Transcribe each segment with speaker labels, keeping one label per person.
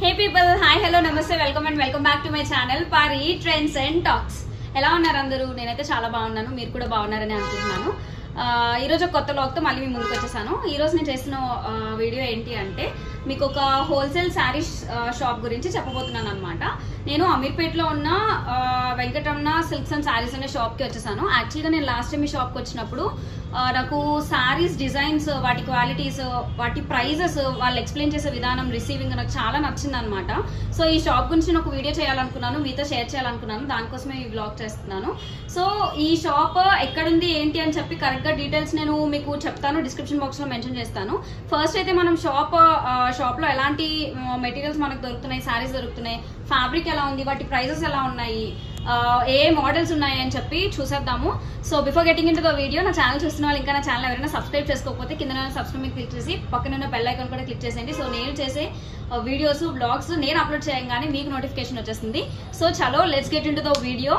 Speaker 1: హే people hi hello నమస్తే welcome and welcome back to my channel Pari trends and talks ఎలా ఉన్నారు అందరూ? నేనైతే చాలా బాగున్నాను మీరు కూడా బాగున్నారని అనుకుంటున్నాను. ఈరోజు కొత్త లాగ్తో మళ్ళీ మీ ముందుకు వచ్చేసాను. ఈరోజు నేను చేసిన వీడియో ఏంటి అంటే మీకు ఒక హోల్సేల్ శారీస్ షాప్ గురించి చెప్పబోతున్నాను అనమాట నేను అమీర్పేట్లో ఉన్న ఆ, వెంకటరమణ సిల్క్స్ అండ్ శారీస్ అనే షాప్కి వచ్చేసాను. యాక్చువల్గా నేను లాస్ట్ టైం ఈ షాప్కి వచ్చినప్పుడు నాకు శారీస్ డిజైన్స్ వాటి క్వాలిటీస్ వాటి ప్రైజెస్ వాళ్ళు ఎక్స్ప్లెయిన్ చేసే విధానం రిసీవింగ్ నాకు చాలా నచ్చింది అనమాట సో ఈ షాప్ గురించి నాకు వీడియో చేయాలనుకున్నాను మీతో షేర్ చేయాలనుకున్నాను దానికోసమే ఈ బ్లాగ్ చేస్తున్నాను. సో ఈ షాప్ ఎక్కడుంది ఏంటి అని చెప్పి కరెక్ట్గా డీటెయిల్స్ నేను మీకు చెప్తాను డిస్క్రిప్షన్ బాక్స్లో మెన్షన్ చేస్తాను. ఫస్ట్ అయితే మనం షాప్ షాప్లో ఎలాంటి మెటీరియల్స్ మనకు దొరుకుతున్నాయి శారీస్ దొరుకుతున్నాయి ఫ్యాబ్రిక్ ఎలా ఉంది వాటి ప్రైజెస్ ఎలా ఉన్నాయి ఏ మోడల్స్ ఉన్నాయని చెప్పి చూసేద్దాము. So before getting in the video నా ఛానల్ చూస్తున్న వాళ్ళు ఇంకా నా ఛానల్ ఎవరైనా సబ్స్క్రైబ్ చేసుకోకపోతే కింద సబ్స్క్రైబ్ క్లిక్ చేసి పక్కన ఉన్న బెల్ ఐకాన్ కూడా క్లిక్ చేసేయండి. సో నేను చేసే వీడియోస్ బ్లాగ్స్ నేను అప్లోడ్ చేయగానే మీకు నోటిఫికేషన్ వచ్చేస్తుంది. సో చలో let's get in the video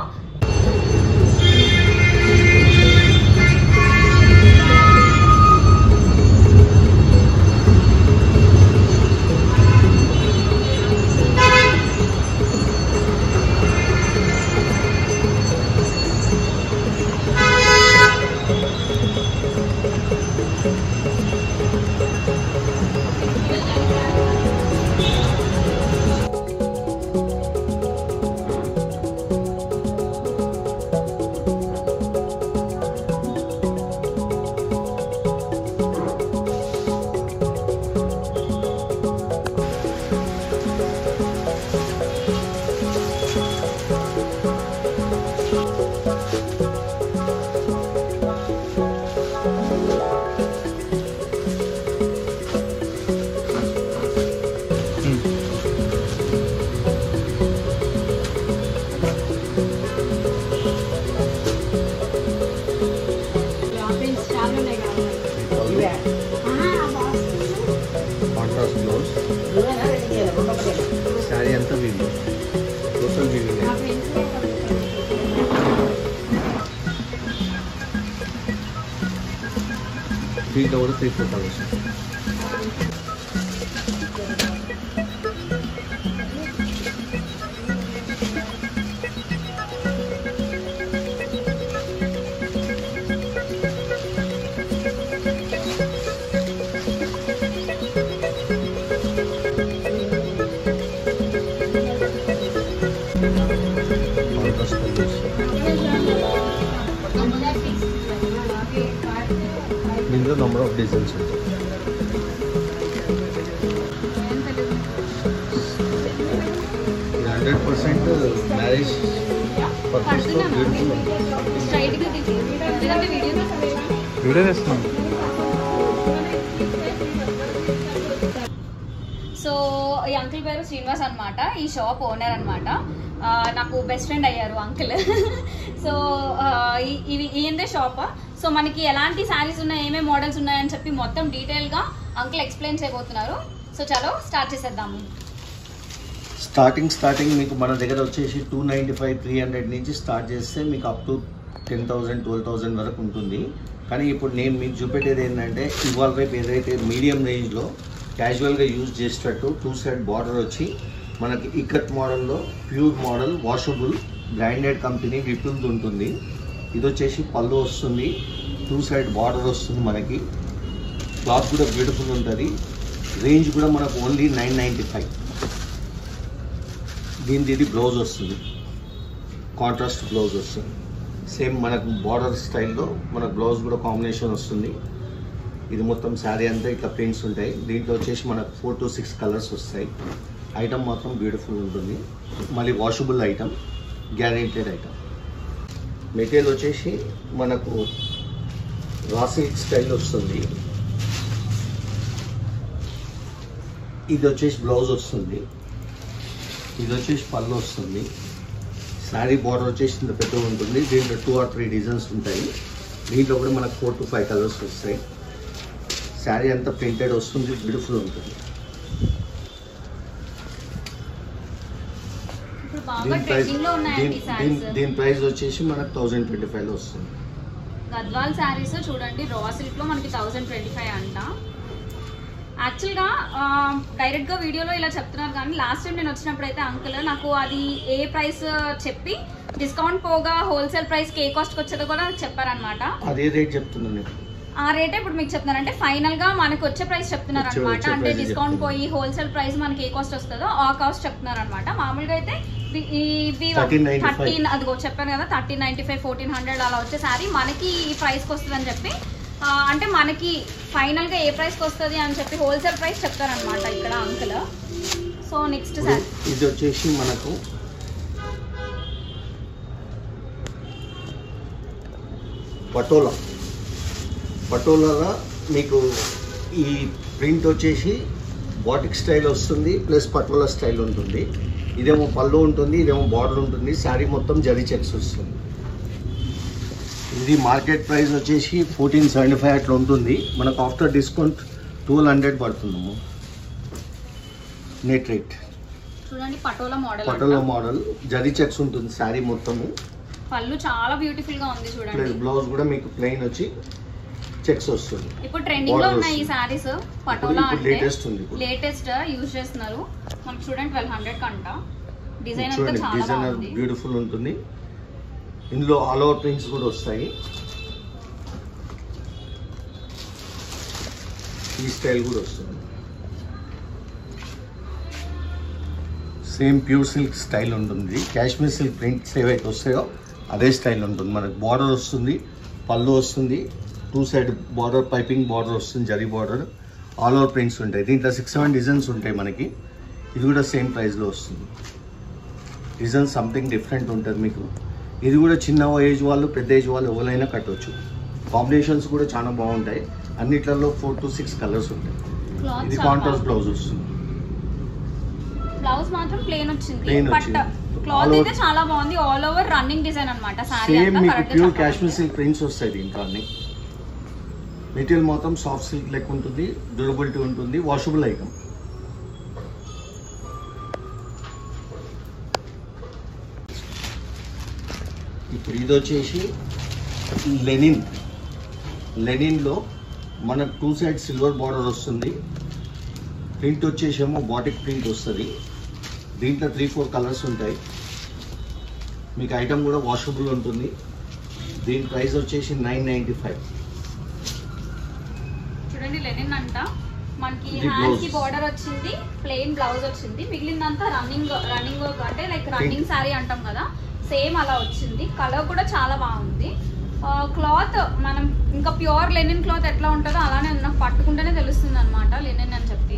Speaker 2: దీంట్లో కూడా three four colours contrast number ఉంటాయి హండ్రెడ్ పర్సెంట్ మ్యారేజ్ పర్పస్లో
Speaker 3: వీడియో చేస్తున్నాం
Speaker 1: సో ఈ అంకుల్ పేరు శ్రీనివాస్ అనమాట ఈ షాప్ ఓనర్ అనమాట నాకు బెస్ట్ ఫ్రెండ్ అయ్యారు అంకుల్ సో ఇవి ఈయందే షాపా సో మనకి ఎలాంటి శారీస్ ఉన్నాయి ఏమేమి మోడల్స్ ఉన్నాయని చెప్పి మొత్తం డీటెయిల్గా అంకుల్ ఎక్స్ప్లెయిన్ చేయబోతున్నారు. సో చలో స్టార్ట్ చేసేద్దాము.
Speaker 2: స్టార్టింగ్ స్టార్టింగ్ మీకు మన దగ్గర వచ్చేసి two ninety five three hundred నుంచి స్టార్ట్ చేస్తే మీకు up to ten thousand twelve thousand వరకు ఉంటుంది. కానీ ఇప్పుడు నేను మీకు చూపెట్టేది ఏంటంటే ఇవాళ రేపు ఏదైతే మీడియం రేంజ్లో క్యాజువల్గా యూజ్ చేసేటట్టు టూ సైడ్ బార్డర్ వచ్చి మనకి ఇక్కత్ మోడల్లో pure model washable branded company విపుల్ది ఉంటుంది. ఇది వచ్చేసి పళ్ళు వస్తుంది. టూ సైడ్ బార్డర్ వస్తుంది మనకి. క్లాత్ కూడా బ్యూటిఫుల్ ఉంటుంది. రేంజ్ కూడా మనకు ఓన్లీ నైన్ నైంటీ ఫైవ్. దీనిది ఇది బ్లౌజ్ వస్తుంది. కాంట్రాస్ట్ బ్లౌజ్ వస్తుంది. సేమ్ మనకు బార్డర్ స్టైల్లో మన బ్లౌజ్ కూడా కాంబినేషన్ వస్తుంది. ఇది మొత్తం శారీ అంతా ఇట్లా ప్రింట్స్ ఉంటాయి. దీంట్లో వచ్చేసి మనకు ఫోర్ టు సిక్స్ కలర్స్ వస్తాయి. ఐటమ్ మాత్రం బ్యూటిఫుల్ ఉంటుంది. మళ్ళీ washable item. Guaranteed item. Material వచ్చేసి మనకు రా సిల్క్ స్టైల్ వస్తుంది. ఇది వచ్చేసి బ్లౌజ్ వస్తుంది. ఇది వచ్చేసి పళ్ళు వస్తుంది. శారీ బార్డర్ వచ్చేసి ఇంత పెద్దగా ఉంటుంది. దీంట్లో టూ ఆర్ త్రీ డిజైన్స్ ఉంటాయి. దీంట్లో కూడా మనకు ఫోర్ టు ఫైవ్ కలర్స్ వస్తాయి. శారీ అంతా ప్రింటెడ్ వస్తుంది. బ్యూటిఫుల్ ఉంటుంది
Speaker 1: ఇప్పుడు బాగా
Speaker 2: దీని ప్రైస్ దీని- వచ్చేసి మనకు థౌజండ్ ట్వంటీ ఫైవ్లో వస్తుంది.
Speaker 1: గద్వాల్ శారీస్ చూడండి రా సిల్క్లో మనకి థౌసండ్ ట్వంటీ ఫైవ్ అంట యాక్చువల్గా డైరెక్ట్గా వీడియోలో ఇలా చెప్తున్నారు కానీ లాస్ట్ టైం నేను వచ్చినప్పుడు అయితే అంకుల్ నాకు అది ఏ ప్రైస్ చెప్పి డిస్కౌంట్ పోగా హోల్సేల్ ప్రైస్కి ఏ కాస్ట్ వచ్చేదో కూడా చెప్పారనమాట
Speaker 2: అదే రేట్ చెప్తున్నాను నేను.
Speaker 1: ఆ రేట్ ఇప్పుడు మీకు చెప్తున్నాను అంటే ఫైనల్గా మనకు వచ్చే ప్రైస్ చెప్తున్నారు అనమాట అంటే డిస్కౌంట్
Speaker 2: చెప్తున్నారు.
Speaker 1: పోయి హోల్సేల్ ప్రైస్ మనకి ఏ కాస్ట్ వస్తుందో ఆ కాస్ట్ చెప్తున్నారు అనమాట మామూలుగా అయితే ఇవి- ఇవి
Speaker 2: 1395.
Speaker 1: థర్టీన్ అదిగో చెప్పాను కదా thirteen ninety five fourteen hundred అలా వచ్చే సారీ మనకి ఈ ప్రైస్కి వస్తుంది చెప్పి అంటే మనకి ఫైనల్గా ఏ ప్రైస్కి వస్తుంది అని చెప్పి హోల్సేల్ ప్రైస్ చెప్తారనమాట ఇక్కడ అంకుల్. సో నెక్స్ట్ సారీ
Speaker 2: ఇది వచ్చేసి మనకు పటోలా. పటోలాలో మీకు ఈ ప్రింట్ వచ్చేసి బాటిక్ స్టైల్ వస్తుంది ప్లస్ పటోలా స్టైల్ ఉంటుంది. ఇదేమో పళ్ళు ఉంటుంది ఇదేమో బార్డర్ ఉంటుంది శారీ మొత్తం జరీ చెక్స్ వస్తుంది. ఇది మార్కెట్ ప్రైస్ వచ్చేసి ఫోర్టీన్ సెవెంటీ ఫైవ్ అట్లా ఉంటుంది. మనకు ఆఫ్టర్ డిస్కౌంట్ ట్వెల్వ్ హండ్రెడ్ పడుతుందమ్మా. నెట్ రేట్
Speaker 1: చూడండి patola model
Speaker 2: patola model zari checks ఉంటుంది శారీ మొత్తము.
Speaker 1: పళ్ళు చాలా బ్యూటిఫుల్గా ఉంది చూడండి.
Speaker 2: బ్లౌజ్ కూడా మీకు ప్లెయిన్ వచ్చి చెక్స్ వస్తుంది.
Speaker 1: ఇప్పుడు
Speaker 2: ట్రెండింగ్లో.
Speaker 1: ఉన్నాయి ఈ సారీస్ పటోలా
Speaker 2: లేటెస్ట్ ఉంది.
Speaker 1: లేటెస్ట్ యూజ్ చేస్తున్నారు. మనకు చూడండి ట్వెల్వ్ హండ్రెడ్ కంట. డిజైన్ అంతా చాలా బాగుంది.
Speaker 2: బ్యూటిఫుల్ ఉంటుంది. ఇందులో ఆల్ ఓవర్ ప్రింట్స్ కూడా వస్తాయి. ఈ స్టైల్ కూడా వస్తుంది. సేమ్ ప్యూర్ సిల్క్ స్టైల్ ఉంటుంది. కాశ్మీర్ సిల్క్ ప్రింట్స్ ఏవైతే వస్తాయో అదే స్టైల్ ఉంటుంది. మనకు బార్డర్ వస్తుంది పళ్ళు వస్తుంది. Two side border piping border వస్తుంది zari border. All over prints ఉంటాయి. దీంట్లో సిక్స్ సెవెన్ డిజైన్స్ ఉంటాయి మనకి. ఇది కూడా సేమ్ ప్రైస్లో వస్తుంది. డిజైన్ సంథింగ్ డిఫరెంట్ ఉంటుంది మీకు. ఇది కూడా చిన్న ఏజ్ వాళ్ళు పెద్ద ఏజ్ వాళ్ళు ఎవరైనా కట్టవచ్చు కాంబినేషన్స్ కూడా చాలా బాగుంటాయి. అన్నిట్లలో ఫోర్ టు సిక్స్ కలర్స్ ఉంటాయి. ఇది కాంట్రాస్ట్ బ్లౌజ్ వస్తుంది.
Speaker 1: బ్లౌజ్ మాత్రం ప్లేన్ వచ్చింది.
Speaker 2: Plain
Speaker 1: బట్
Speaker 2: వచ్చింది.
Speaker 1: క్లాత్
Speaker 2: All
Speaker 1: అయితే
Speaker 2: over-
Speaker 1: చాలా బాగుంది. ఆల్ ఓవర్ రన్నింగ్ డిజైన్ అన్నమాట. సారీ
Speaker 2: సేమ్
Speaker 1: అంతా
Speaker 2: మీకు
Speaker 1: correct
Speaker 2: pure Kashmir silk prints వస్తాయి దీంట్లో అన్ని. మెటీరియల్ మొత్తం సాఫ్ట్ సిల్క్ లెక్క ఉంటుంది డ్యూరబిలిటీ ఉంటుంది వాషబుల్ ఐటమ్. ఇప్పుడు ఇది వచ్చేసి లెనిన్. లెనిన్లో మన టూ సైడ్ సిల్వర్ బార్డర్ వస్తుంది. ప్రింట్ వచ్చేసేమో బాటిక్ ప్రింట్ వస్తుంది. దీంట్లో త్రీ ఫోర్ కలర్స్ ఉంటాయి. మీకు ఐటమ్ కూడా వాషబుల్ ఉంటుంది. దీని ప్రైస్ వచ్చేసి నైన్ నైంటీ ఫైవ్.
Speaker 1: చూడండి లెనిన్ అంట. మనకి
Speaker 2: ఇది హ్యాండ్స్కి.
Speaker 1: బార్డర్ వచ్చింది ప్లెయిన్ బ్లౌజ్ వచ్చింది. మిగిలిందంతా రన్నింగ్ రన్నింగ్ వర్క్ అంటే లైక్ రన్నింగ్ సారీ అంటాం కదా సేమ్ అలా వచ్చింది. కలర్ కూడా చాలా బాగుంది. క్లాత్ మనం ఇంకా ప్యూర్ లెనిన్ క్లాత్ ఎట్లా ఉంటుందో అలానే నాకు పట్టుకుంటేనే తెలుస్తుంది అనమాట లెనిన్ అని చెప్పి.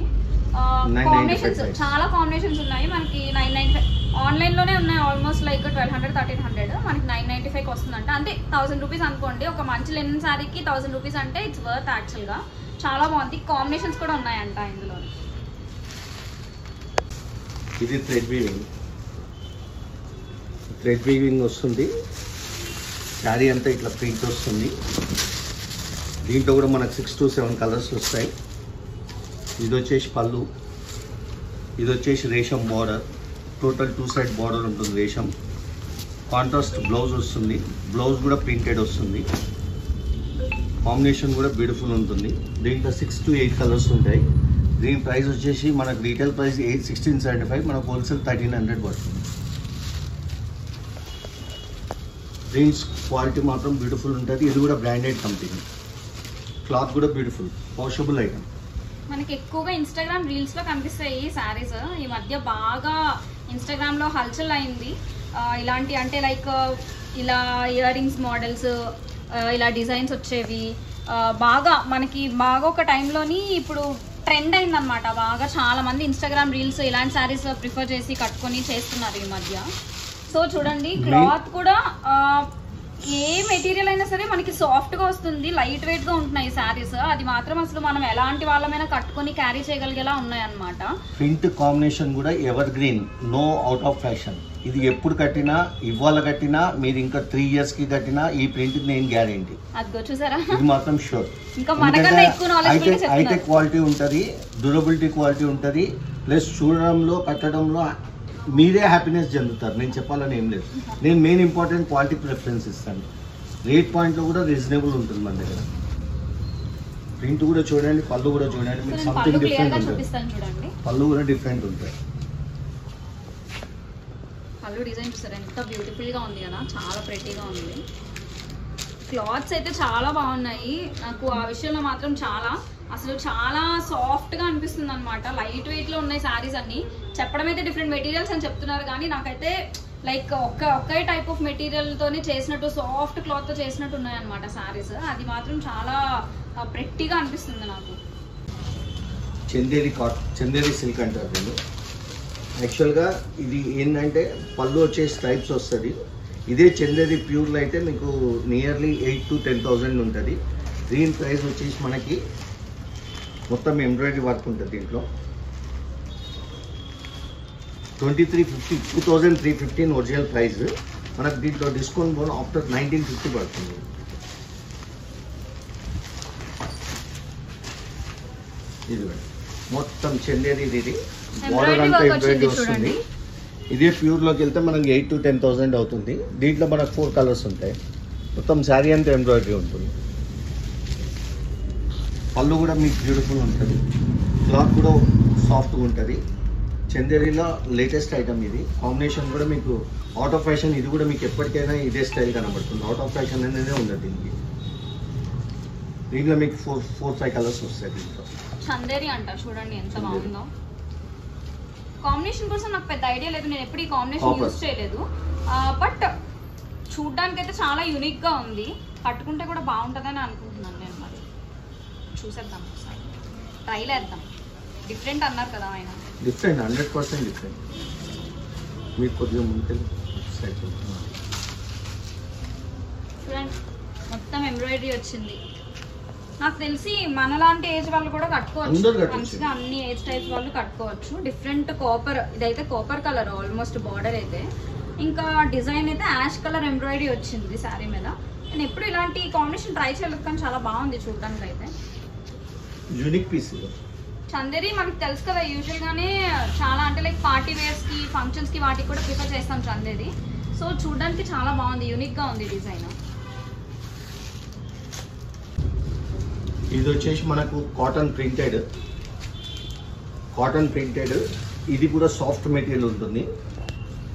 Speaker 2: 995
Speaker 1: కాంబినేషన్స్. చాలా కాంబినేషన్స్ ఉన్నాయి. మనకి నైన్ నైన్ ఫైవ్ ఆన్లైన్లోనే ఉన్నాయి almost like twelve hundred thirteen hundred మనకి నైన్ నైన్టీ ఫైవ్ వస్తుందంట. అంటే థౌసండ్ రూపీస్ అనుకోండి ఒక మంచి లెనిన్ శారీకి థౌసండ్ రూపీస్ అంటే ఇట్స్ వర్త్ యాక్చువల్గా. చాలా బాగుంది. కాంబినేషన్స్ కూడా ఉన్నాయంట ఇందులో.
Speaker 2: ఇది థ్రెడ్ వీవింగ్. థ్రెడ్ వీవింగ్ వస్తుంది. శారీ అంతా ఇట్లా ప్రింట్ వస్తుంది. దీంట్లో కూడా మనకు సిక్స్ టు సెవెన్ కలర్స్ వస్తాయి. ఇది వచ్చేసి పళ్ళు. ఇది వచ్చేసి రేషం border total two side border ఉంటుంది రేషం. కాంట్రాస్ట్ బ్లౌజ్ వస్తుంది. బ్లౌజ్ కూడా ప్రింటెడ్ వస్తుంది. కాంబినేషన్ కూడా బ్యూటిఫుల్ ఉంటుంది. దీంట్లో సిక్స్ టు ఎయిట్ కలర్స్ ఉంటాయి. దీని ప్రైస్ వచ్చేసి మనకు retail price eight sixteen seventy five మనకు హోల్సేల్ థర్టీన్ హండ్రెడ్ పడుతుంది. జీన్స్ క్వాలిటీ మాత్రం బ్యూటిఫుల్ ఉంటుంది. ఇది కూడా బ్రాండెడ్ కంపెనీ క్లాత్ కూడా బ్యూటిఫుల్ వాషబుల్ ఐటమ్
Speaker 1: మనకి ఎక్కువగా ఇన్స్టాగ్రామ్ రీల్స్లో కనిపిస్తాయి ఈ శారీస్ ఈ మధ్య బాగా ఇన్స్టాగ్రామ్లో హల్చల్ అయింది. ఇలాంటి అంటే లైక్ ఇలా ఇయర్ రింగ్స్ మోడల్స్ ఇలా డిజైన్స్ వచ్చేవి. బాగా మనకి బాగా ఒక టైంలోని ఇప్పుడు ట్రెండ్ అయిందనమాట బాగా చాలా మంది ఇన్స్టాగ్రామ్ రీల్స్ ఇలాంటి శారీస్ ప్రిఫర్ చేసి కట్టుకొని చేస్తున్నారు ఈ మధ్య. సో చూడండి క్లాత్ కూడా ఏ మెటీరియల్ అయినా సరే మనకి సాఫ్ట్గా వస్తుంది లైట్ వెయిట్గా ఉంటున్నాయి శారీస్ అది మాత్రం అసలు మనం ఎలాంటి వాళ్ళమైనా కట్టుకొని క్యారీ చేయగలిగేలా ఉన్నాయి అనమాట
Speaker 2: ప్రింట్ కాంబినేషన్ కూడా evergreen no out of fashion ఇది ఎప్పుడు కట్టినా ఇవాళ కట్టినా మీరు ఇంకా త్రీ ఇయర్స్కి కట్టినా ఈ ప్రింట్ నేను గ్యారెంటీ
Speaker 1: అదిగో చూసారా?
Speaker 2: ఇది మాత్రం షూర్
Speaker 1: చెప్తున్నారు.
Speaker 2: హైటెక్ క్వాలిటీ ఉంటుంది డ్యూరబిలిటీ క్వాలిటీ ఉంటుంది ప్లస్ చూడడంలో కట్టడంలో మీరే హ్యాపీనెస్ చెందుతారు నేను చెప్పాలని ఏం లేదు. నేను మెయిన్ ఇంపార్టెంట్ క్వాలిటీ ప్రిఫరెన్స్ ఇస్తాను. రేట్ పాయింట్లో కూడా రీజనబుల్ ఉంటుంది మన దగ్గర. ప్రింట్ కూడా చూడండి పళ్ళు కూడా చూడండి. మీకు సంథింగ్ డిఫరెంట్ ఉంటుంది. పళ్ళు కూడా డిఫరెంట్ ఉంటాయి.
Speaker 1: పళ్ళు డిజైన్ చూసారు? ఎంత బ్యూటిఫుల్గా ఉంది కదా. చాలా ఉంది. క్లాత్స్ అయితే చాలా బాగున్నాయి. నాకు ఆ విషయంలో మాత్రం చాలా అసలు చాలా సాఫ్ట్గా అనిపిస్తుంది అనమాట లైట్ వెయిట్లో ఉన్నాయి సారీస్ అన్ని. చెప్పడం అయితే డిఫరెంట్ మెటీరియల్స్ అని చెప్తున్నారు కానీ నాకైతే లైక్ ఒక్క ఒకే టైప్ ఆఫ్ మెటీరియల్తోనే చేసినట్టు సాఫ్ట్ క్లాత్తో చేసినట్టు ఉన్నాయి అనమాట సారీస్ అది మాత్రం చాలా ప్రెట్టిగా అనిపిస్తుంది నాకు.
Speaker 2: చందేరి కాట్ చందేరి సిల్క్ అంటారు దీన్ని. యాక్చువల్గా ఇది ఏంటంటే పళ్ళు వచ్చే స్ట్రైప్స్ వస్తుంది. ఇదే చందేరి ప్యూర్లో అయితే మీకు nearly eight to ten thousand ఉంటుంది. దీని ప్రైస్ వచ్చేసి మనకి మొత్తం ఎంబ్రాయిడరీ వర్క్ ఉంటుంది దీంట్లో. Twenty three fifty two thousand three fifteen original price. మనకు దీంట్లో డిస్కౌంట్ పోను ఆఫ్టర్ నైన్టీన్ ఫిఫ్టీ పడుతుంది. ఇది. మొత్తం చందేరి ఇది బార్డర్ అంతా ఎంబ్రాయిడరీ వస్తుంది. ఇదే ప్యూర్లోకి వెళ్తే మనకి ఎయిట్ టు టెన్ థౌసండ్ అవుతుంది. దీంట్లో మనకు ఫోర్ కలర్స్ ఉంటాయి. మొత్తం శారీ అంతా ఎంబ్రాయిడరీ ఉంటుంది. పళ్ళు కూడా మీకు బ్యూటిఫుల్ ఉంటుంది. క్లాత్ కూడా సాఫ్ట్గా ఉంటుంది. చందేరిలో లేటెస్ట్ ఐటమ్ ఇది. కాంబినేషన్ కూడా మీకు అవుట్ ఆఫ్ ఫ్యాషన్ ఇది కూడా మీకు ఎప్పటికైనా ఇదే స్టైల్ కనబడుతుంది. అవుట్ ఆఫ్ ఫ్యాషన్ అనేది ఉండదు దీనికి. దీంట్లో మీకు ఫోర్ ఫోర్ ఫైవ్ కలర్స్ వస్తాయి దీంట్లో.
Speaker 1: చందేరి అంట చూడండి ఎంత. బాగుందో. కాంబినేషన్ కోసం నాకు పెద్ద ఐడియా లేదు. నేను ఎప్పుడు ఈ కాంబినేషన్. యూజ్ చేయలేదు. బట్ చూడ్డానికి అయితే చాలా యూనిక్గా ఉంది. కట్టుకుంటే కూడా బాగుంటుందని అనుకుంటున్నాను. చూసేద్దాం ఒకసారి. ట్రైల్ వేద్దాం. డిఫరెంట్ అన్నారు కదా ఆయన.
Speaker 2: డిఫరెంట్ హండ్రెడ్ పర్సెంట్ డిఫరెంట్ మీకు కొద్దిగా ముందు
Speaker 1: చూడండి మొత్తం ఎంబ్రాయిడరీ వచ్చింది. నాకు తెలిసి మనలాంటి ఏజ్ వాళ్ళు కూడా కట్టుకోవచ్చు. మంచిగా అన్ని ఏజ్ టైప్ వాళ్ళు కట్టుకోవచ్చు. డిఫరెంట్ కాపర్ ఇదైతే కాపర్ కలర్ ఆల్మోస్ట్ బార్డర్ అయితే. ఇంకా డిజైన్ అయితే యాష్ కలర్ ఎంబ్రాయిడరీ వచ్చింది శారీ మీద నేను ఎప్పుడు ఇలాంటి కాంబినేషన్ ట్రై చేయలేదు కానీ చాలా బాగుంది చూడడానికి అయితే
Speaker 2: యూనిక్ పీస్
Speaker 1: చందేరి మనకు తెలుసు కదా యూజువల్ గానే చాలా అంటే లైక్ పార్టీ వేర్స్కి ఫంక్షన్స్కి వాటికి కూడా ప్రిఫర్ చేస్తాం చందేరి. సో చూడడానికి చాలా బాగుంది యూనిక్గా ఉంది డిజైన్
Speaker 2: ఇది వచ్చేసి మనకు కాటన్ ప్రింటెడ్ కాటన్ ప్రింటెడ్ ఇది కూడా సాఫ్ట్ మెటీరియల్ ఉంటుంది.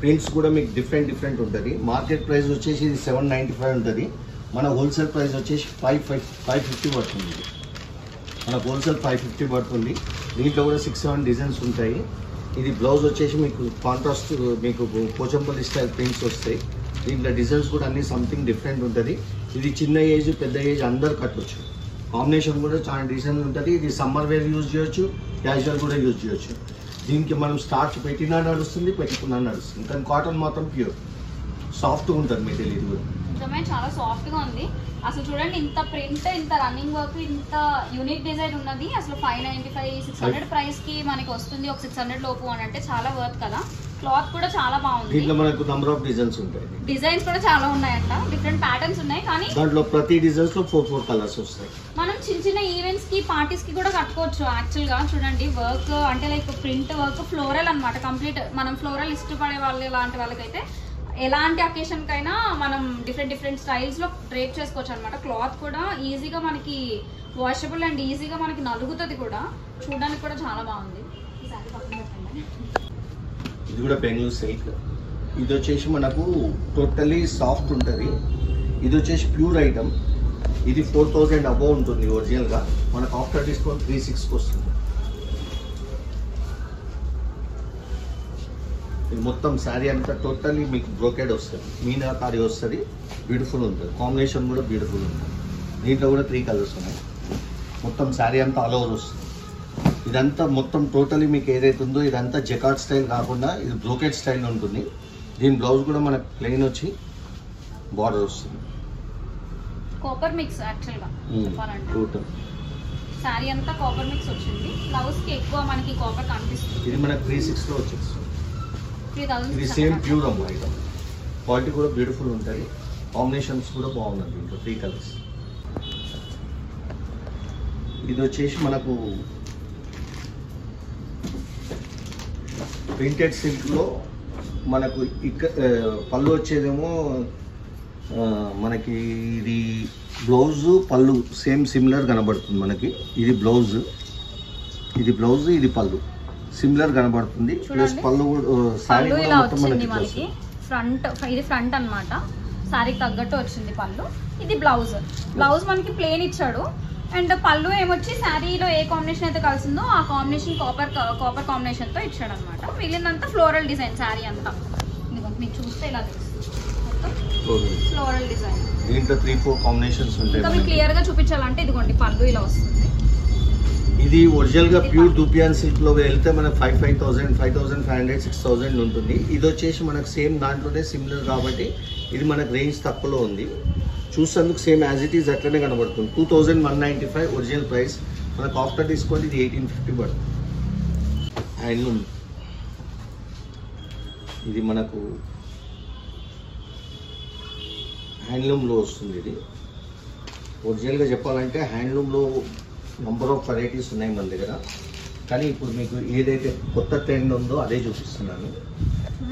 Speaker 2: ప్రింట్స్ కూడా మీకు డిఫరెంట్ డిఫరెంట్ ఉంటుంది. మార్కెట్ ప్రైస్ వచ్చేసి ఇది సెవెన్ నైంటీ ఫైవ్ ఉంటుంది. మన హోల్సేల్ ప్రైస్ వచ్చేసి ఫైవ్ ఫైవ్ ఫైవ్ ఫిఫ్టీ పడుతుంది. మన హోల్సేల్ ఫైవ్ ఫిఫ్టీ పడుతుంది దీంట్లో కూడా సిక్స్ సెవెన్ డిజైన్స్ ఉంటాయి. ఇది బ్లౌజ్ వచ్చేసి మీకు కాంట్రాస్ట్ మీకు పోచంపల్లి స్టైల్ ప్రింట్స్ వస్తాయి. దీంట్లో డిజైన్స్ కూడా అన్ని సంథింగ్ డిఫరెంట్ ఉంటుంది. ఇది చిన్న ఏజ్ పెద్ద ఏజ్ అందరు కట్టవచ్చు కాంబినేషన్ కూడా చాలా డిజైన్ ఉంటుంది. ఇది సమ్మర్ వేర్ యూజ్ చేయొచ్చు క్యాజువల్ కూడా యూజ్ చేయొచ్చు. దీనికి మనం స్టార్చ్ పెట్టినా నడుస్తుంది పెట్టుకున్నా నడుస్తుంది. కానీ కాటన్ మాత్రం ప్యూర్ సాఫ్ట్గా ఉంటుంది మెటీరియల్ ఇది కూడా
Speaker 1: చాలా సాఫ్ట్గా ఉంది. అసలు చూడండి ఇంత ప్రింట్ ఇంత రన్నింగ్ వర్క్ ఇంత యూనిక్ డిజైన్ ఉన్నది. అసలు five ninety five six hundred ప్రైస్కి మనకి వస్తుంది ఒక సిక్స్ హండ్రెడ్ లోపు అని అంటే చాలా వర్త్ కదా. క్లాత్ కూడా చాలా బాగుంది.
Speaker 2: మనకు నంబర్ ఆఫ్ డిజైన్స్ ఉంటాయి.
Speaker 1: డిజైన్స్ కూడా చాలా ఉన్నాయంట. డిఫరెంట్ ప్యాటర్న్స్ ఉన్నాయి కానీ
Speaker 2: దాంట్లో ప్రతి డిజైన్స్లో ఫోర్ ఫోర్ కలర్స్ వస్తాయి.
Speaker 1: మనం చిన్న చిన్న ఈవెంట్స్కి పార్టీస్కి కూడా కట్టుకోవచ్చు యాక్చువల్గా. చూడండి వర్క్ అంటే లైక్ ప్రింట్ వర్క్ ఫ్లోరల్ అన్నమాట కంప్లీట్ మనం ఫ్లోరల్ ఇష్టపడే వాళ్ళు లాంటి వాళ్ళకైతే ఎలాంటి అకేషన్ కైనా మనం డిఫరెంట్ డిఫరెంట్ స్టైల్స్లో డ్రేప్ చేసుకోవచ్చు అనమాట క్లాత్ కూడా ఈజీగా మనకి వాషబుల్ అండ్ ఈజీగా మనకి నలుగుతుంది కూడా. చూడడానికి కూడా చాలా బాగుంది. పక్కన పెట్టండి.
Speaker 2: ఇది కూడా బెంగళూరు సిల్క్ ఇది వచ్చేసి మనకు టోటలీ సాఫ్ట్ ఉంటుంది. ఇది వచ్చేసి ప్యూర్ ఐటమ్ ఇది ఫోర్ థౌజండ్ అబౌవ్ ఉంటుంది ఒరిజినల్గా మనకు ఆఫ్టర్ డిస్కౌంట్ త్రీ సిక్స్కి వస్తుంది. మొత్తం శారీ అంతా టోటలీ మీకు బ్రోకెడ్ వస్తుంది. మీనాకారి వస్తుంది బ్యూటిఫుల్ ఉంటుంది. కాంబినేషన్ కూడా బ్యూటిఫుల్ ఉంటుంది. దీంట్లో కూడా త్రీ కలర్స్ ఉన్నాయి. మొత్తం శారీ అంతా ఆల్ ఓవర్ వస్తుంది. ఇదంతా మొత్తం టోటలీ మీకు ఏదైతే ఉందో ఇదంతా జకాట్ స్టైల్ కాకుండా ఇది బ్రోకెట్ స్టైల్ ఉంటుంది. దీని బ్లౌజ్ కూడా మనకు ప్లెయిన్ వచ్చి బార్డర్ వస్తుంది.
Speaker 1: కాపర్ మిక్స్ యాక్చువల్గా చెప్పాలంటే.
Speaker 2: టోటల్
Speaker 1: శారీ అంతా కాపర్ మిక్స్ వచ్చింది. బ్లౌజ్కి ఎక్కువ మనకి కాపర్ కనిపిస్తుంది.
Speaker 2: ఇది మనకు త్రీ సిక్స్లో వచ్చేస్తుంది.
Speaker 1: త్రీ
Speaker 2: ఇది సేమ్ ప్యూర్ అమ్మ ఐటమ్ క్వాలిటీ కూడా బ్యూటిఫుల్ ఉంటుంది కాంబినేషన్స్ కూడా బాగున్నది దీంట్లో త్రీ కలర్స్ ఇది వచ్చేసి మనకు ప్రింటెడ్ సిల్క్లో మనకు ఇక్క పళ్ళు వచ్చేదేమో మనకి ఇది బ్లౌజ్ పళ్ళు సేమ్ సిమిలర్ కనబడుతుంది మనకి. ఇది బ్లౌజ్. ఇది బ్లౌజ్ ఇది పళ్ళు. సిమిలర్ కనబడుతుంది. ప్లస్. పళ్ళు సారీ
Speaker 1: ఇలా వచ్చింది
Speaker 2: మనకి.
Speaker 1: ఫ్రంట్ ఇది ఫ్రంట్ అన్నమాట. శారీకి తగ్గట్టు వచ్చింది పళ్ళు. ఇది బ్లౌజ్. బ్లౌజ్ మనకి ప్లేన్ ఇచ్చాడు. అండ్ పళ్ళు ఏమొచ్చి శారీలో ఏ కాంబినేషన్ అయితే కలిసిందో ఆ కాంబినేషన్ కాపర్ కాపర్ కాంబినేషన్తో ఇచ్చాడు అనమాట మిగిలినంతా ఫ్లోరల్ డిజైన్ శారీ అంతా. మీకు చూస్తే ఇలా. Floral design.
Speaker 2: దీంట్లో త్రీ ఫోర్ కాంబినేషన్స్ ఉంటాయి.
Speaker 1: క్లియర్గా చూపించాలంటే ఇదిగోండి పళ్ళు ఇలా వస్తుంది.
Speaker 2: ఇది ఒరిజినల్గా ప్యూర్ దుపియాన్ సిల్క్లో వెళ్తే మనకు five five thousand five thousand five hundred six thousand ఉంటుంది. ఇది వచ్చేసి మనకు సేమ్ దాంట్లోనే సిమిలర్ కాబట్టి ఇది మనకు రేంజ్ తక్కువలో ఉంది. చూసేందుకు సేమ్ యాజ్ ఇట్ ఈస్ అట్లనే కనబడుతుంది. Two thousand one ninety five original price మనకు ఆఫ్టర్ తీసుకోండి ఇది ఎయిటీన్ ఫిఫ్టీ పడుతుంది. హ్యాండ్లూమ్ ఇది మనకు హ్యాండ్లూమ్లో వస్తుంది ఇది. ఒరిజినల్గా చెప్పాలంటే హ్యాండ్లూమ్లో నంబర్ ఆఫ్ వెరైటీస్ ఉన్నాయి మన దగ్గర. కానీ ఇప్పుడు మీకు ఏదైతే కొత్త ట్రెండ్ ఉందో అదే చూపిస్తున్నాను.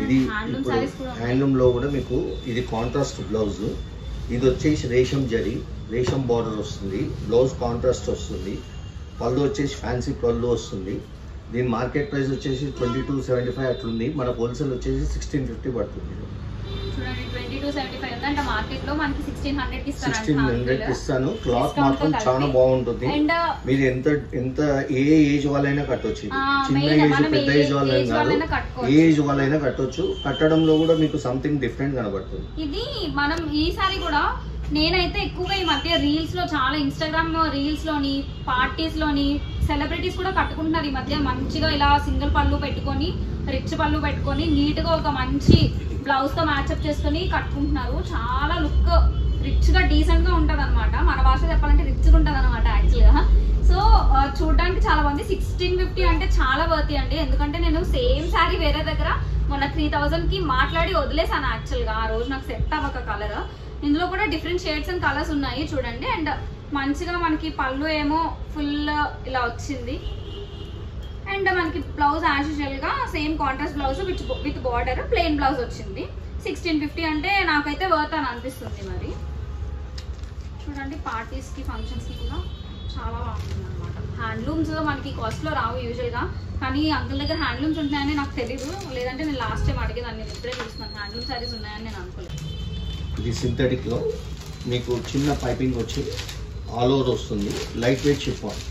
Speaker 2: ఇది ఇప్పుడు. హ్యాండ్లూమ్లో కూడా మీకు ఇది కాంట్రాస్ట్ బ్లౌజ్ ఇది వచ్చేసి రేషం జరీ రేషం బార్డర్ వస్తుంది. బ్లౌజ్ కాంట్రాస్ట్ వస్తుంది. పళ్ళు వచ్చేసి ఫ్యాన్సీ పళ్ళు వస్తుంది. దీని మార్కెట్ ప్రైస్ వచ్చేసి ట్వంటీ టూ సెవెంటీ ఫైవ్ అట్లుంది. మన హోల్సేల్ వచ్చేసి సిక్స్టీన్ ఫిఫ్టీ పడుతుంది.
Speaker 1: చూడండి ట్వంటీ టూ సెవెంటీ ఫైవ్ ఉందంటే మార్కెట్లో మనకి సిక్స్టీన్ హండ్రెడ్
Speaker 2: సిక్స్టీన్ హండ్రెడ్ ఇస్తాను. క్లాత్
Speaker 1: Discount
Speaker 2: మాత్రం
Speaker 1: తో
Speaker 2: చాలా
Speaker 1: కలిపి.
Speaker 2: బాగుంటుంది.
Speaker 1: అండ్
Speaker 2: మీరు ఎంత ఎంత ఏ ఏజ్ వాళ్ళైనా కట్టొచ్చు ఇది.
Speaker 1: ఆ,
Speaker 2: చిన్న
Speaker 1: main
Speaker 2: ఏజ్
Speaker 1: మనం
Speaker 2: పెద్ద
Speaker 1: ఏ
Speaker 2: ఏజ్ వాళ్ళని
Speaker 1: age
Speaker 2: కాదు.
Speaker 1: వాళ్ళైనా కట్టుకోవచ్చు.
Speaker 2: ఏ ఏజ్ వాళ్ళైనా కట్టొచ్చు. కట్టడంలో కూడా మీకు సంథింగ్ డిఫరెంట్ కనబడుతుంది.
Speaker 1: ఇది మనం ఈసారి కూడా నేనైతే ఎక్కువగా ఈ మధ్య రీల్స్లో చాలా ఇన్స్టాగ్రామ్ రీల్స్లోని పార్టీస్లోని సెలబ్రిటీస్ కూడా కట్టుకుంటున్నారు ఈ మధ్య. మంచిగా ఇలా సింగిల్ పళ్ళు పెట్టుకొని రిచ్ పళ్ళు పెట్టుకొని నీట్గా ఒక మంచి బ్లౌజ్తో మ్యాచ్అప్ చేసుకొని కట్టుకుంటున్నారు. చాలా లుక్ రిచ్గా డీసెంట్గా ఉంటది అనమాట మన భాష చెప్పాలంటే రిచ్గా ఉంటది అనమాట యాక్చువల్గా సో చూడడానికి చాలా బాగుంది. సిక్స్టీన్ ఫిఫ్టీ అంటే చాలా వర్తి అండి. ఎందుకంటే నేను సేమ్ శారీ వేరే దగ్గర మొన్న త్రీ థౌజండ్కి మాట్లాడి వదిలేసాను యాక్చువల్గా ఆ రోజు నాకు సెట్ అవ్వక కలర్ ఇందులో కూడా డిఫరెంట్ షేడ్స్ అండ్ కలర్స్ ఉన్నాయి చూడండి. అండ్ మంచిగా మనకి పళ్ళు ఏమో ఫుల్ ఇలా వచ్చింది. అండ్ మనకి బ్లౌజ్ యాజ్ యూజువల్గా same contrast blouse with with border plain blouse వచ్చింది. సిక్స్టీన్ ఫిఫ్టీ అంటే నాకైతే వర్త్ అని అనిపిస్తుంది మరి. చూడండి పార్టీస్కి ఫంక్షన్స్కి ఫంక్షన్స్కి కూడా చాలా బాగుంటుంది అనమాట హ్యాండ్లూమ్స్ మనకి కాస్ట్లో రావు యూజువల్గా. కానీ అంకుల్ దగ్గర హ్యాండ్లూమ్స్ ఉంటాయని నాకు తెలీదు. లేదంటే నేను లాస్ట్ టైం అడిగేదాన్ని నేను ఇప్పుడే చూస్తున్నాను. హ్యాండ్లూమ్ సారీస్ ఉన్నాయని నేను అనుకోలేదు.
Speaker 2: ఇది సింథటిక్లో మీకు చిన్న పైపింగ్ వచ్చి ఆల్ ఓవర్ వస్తుంది. లైట్ వెయిట్ షిఫాన్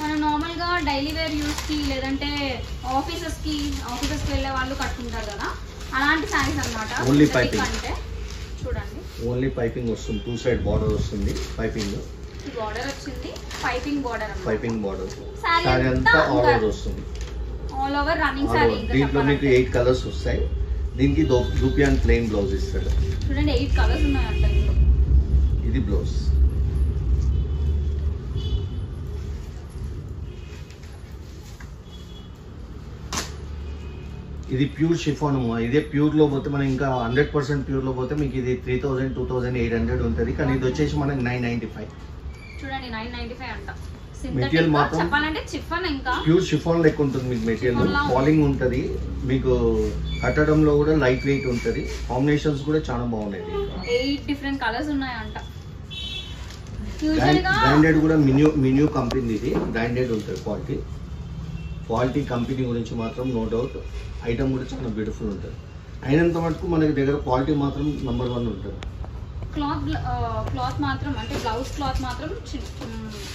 Speaker 1: మనం నార్మల్గా డైలీ వేర్ యూస్కి లేదంటే ఆఫీసెస్కి ఆఫీసెస్కి వెళ్ళే వాళ్ళు కట్టుకుంటారు కదా. అలాంటి శారీస్ అన్నమాట.
Speaker 2: Only
Speaker 1: Synthetic
Speaker 2: piping.
Speaker 1: అంటే. చూడండి.
Speaker 2: ఓన్లీ పైపింగ్ వస్తుంది. టూ సైడ్ బార్డర్ వస్తుంది పైపింగ్
Speaker 1: బార్డర్ వచ్చింది. Piping border
Speaker 2: piping border sari
Speaker 1: అంతా
Speaker 2: ఆల్ ఓవర్ వస్తుంది.
Speaker 1: All over running sari.
Speaker 2: దీంట్లో మీకు ఎయిట్ కలర్స్ వస్తాయి. దీనికి రూపియాన్ ప్లెయిన్ బ్లౌజ్ ఇస్తాడు
Speaker 1: చూడండి ఎయిట్ కలర్స్ ఉన్నాయంట. ఇందులో
Speaker 2: ఇది బ్లౌజ్ ఇది ప్యూర్ షిఫాన్ ఇదే ప్యూర్లో పోతే మనం ఇంకా హండ్రెడ్ పర్సెంట్ ప్యూర్లో పోతే మీకు ఇది three thousand two thousand eight hundred ఉంటుంది. కానీ ఇది వచ్చేసి మనకి నైన్ నైన్టీ ఫైవ్
Speaker 1: చూడండి నైన్ నైన్టీ ఫైవ్ అంట సింథటిక్
Speaker 2: మాత్రం- ప్యూర్ షిఫాన్ లెక్క ఉంటుంది మీకు మెటీరియల్ ఫాలింగ్ ఉంటుంది. మీకు కట్టడంలో కూడా లైట్ వెయిట్ ఉంటుంది. కాంబినేషన్స్ కూడా చాలా బాగున్నాయి.
Speaker 1: ఎయిట్ డిఫరెంట్ కలర్స్ ఉన్నాయంట.
Speaker 2: బ్రాండెడ్ కూడా మిన్యూ మిన్యూ కంపెనీ ఇది. బ్రాండెడ్ ఉంటుంది క్వాలిటీ క్వాలిటీ కంపెనీ గురించి మాత్రం నో డౌట్ ఐటమ్ కూడా చాలా బ్యూటిఫుల్ ఉంటుంది. అయినంత మటుకు మనకి దగ్గర క్వాలిటీ మాత్రం నెంబర్ వన్ ఉంటుంది.
Speaker 1: క్లాత్ క్లాత్ మాత్రం అంటే బ్లౌజ్ క్లాత్ మాత్రం